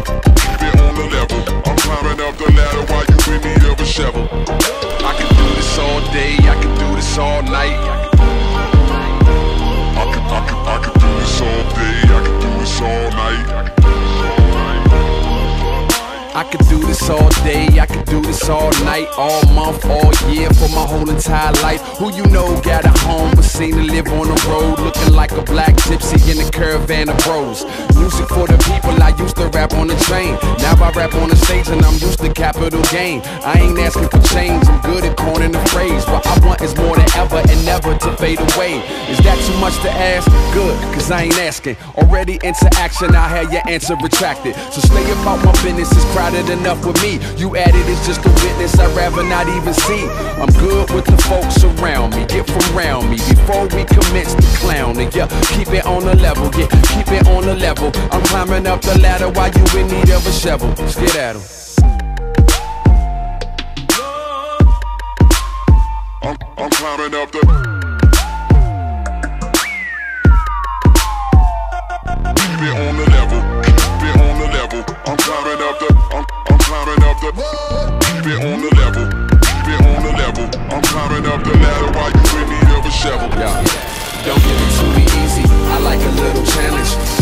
it on the level. I'm climbing up the ladder while you in need of a shovel. I can do this all day, I can do this all night. I can, I can, I can do this all day. I can do this all night. I could do this all day, I could do this all night, all month, all year, for my whole entire life. Who you know got a home, caravan of bros. Music for the people, I used to rap on the train. Now I rap on the stage and I'm used to capital gain. I ain't asking for change, I'm good at coining the phrase. What I want is more than ever and never to fade away. Is that too much to ask? Good, cause I ain't asking. Already into action, I had your answer retracted. So stay about my business, it's crowded enough with me. You added it's just a witness, I'd rather not even see. I'm good with the folks around me, get from around me before we commence Yeah, keep it on the level, yeah, keep it on the level. I'm climbing up the ladder while you in need of a shovel. Let's get at 'em. I'm, I'm climbing up the. Keep it on the level. Keep it on the level. I'm climbing up the. I'm, I'm climbing up the. Keep it on the level. Keep it on the level. I'm climbing up the ladder while you in need of a shovel. Yeah. Don't to me easy. Little challenge.